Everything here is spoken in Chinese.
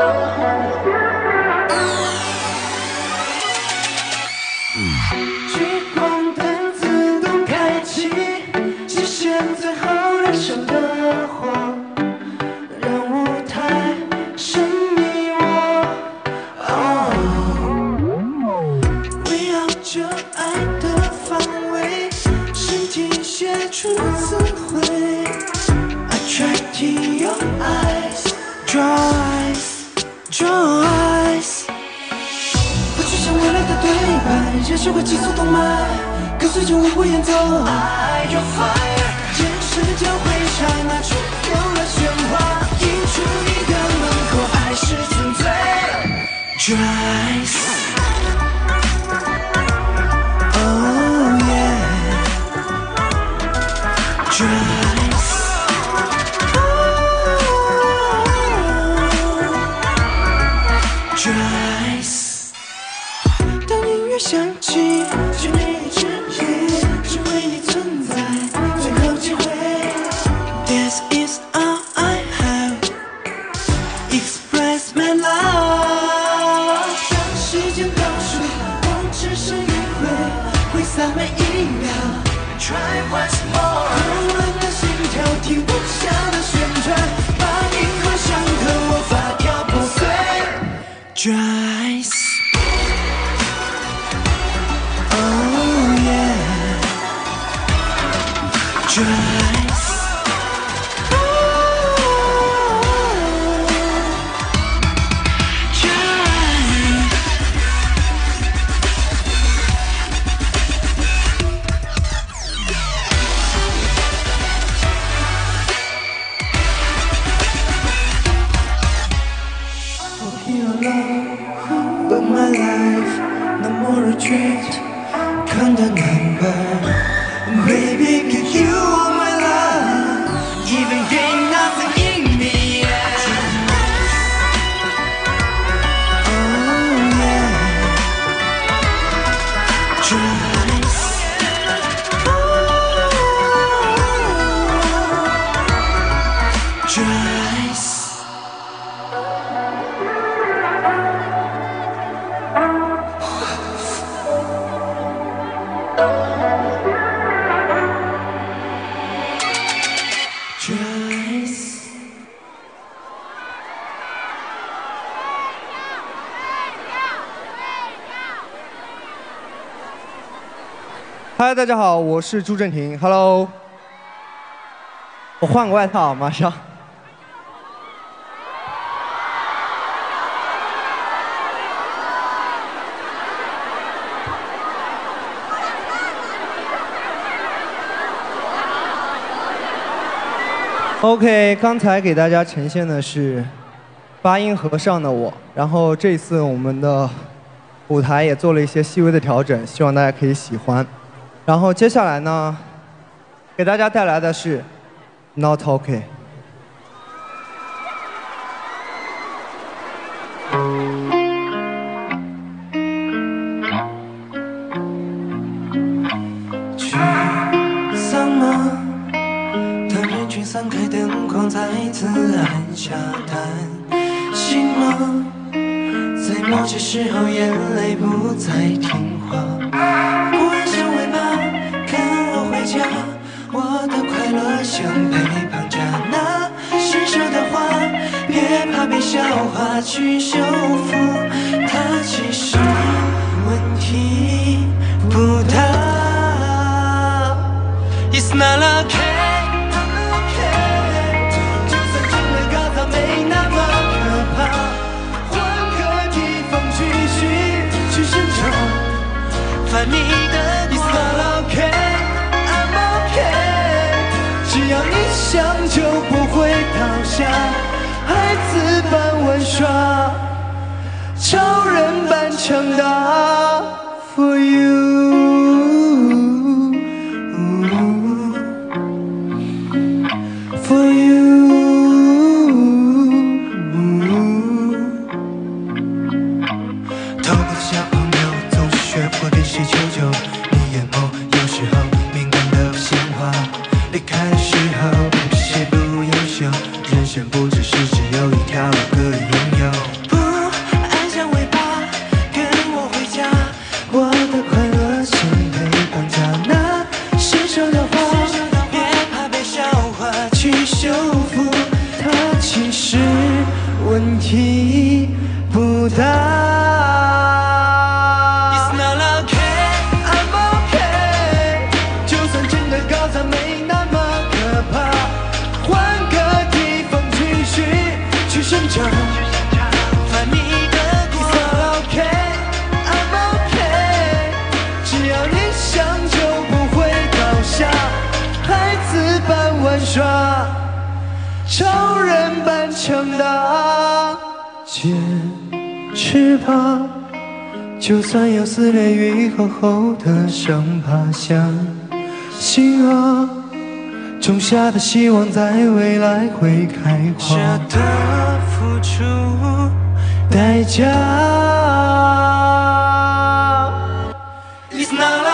Thank. Joyce Joyce，不去想未来的对白，人生会急速动脉，跟随着我不演奏。I your fire，眼神交汇刹那，触动了喧哗，映出你的轮廓，爱是纯粹。Joyce。Oh yeah 当音乐响起，dries. Oh yeah, dries. retreat Come number Baby, could you 嗨，大家好，我是朱正廷，Hello。我换个外套，马上。OK，刚才给大家呈现的是八音盒上的我，然后这次我们的舞台也做了一些细微的调整，希望大家可以喜欢。然后接下来呢，给大家带来的是 Not OK。沮丧吗？当人群散开，灯光再次按下弹心吗？在某些时候，眼泪不再听话。笑话去修复，它其实问题不大。It's not okay, not okay。就算真的高潮没那么可怕，换个地方继续去生长。烦你的 It's not okay, I'm okay。只要你想超人般强大。强大坚翅膀就算有撕裂雨合后的伤疤像信啊种下的希望在未来会开花。舍得付出代价。It's not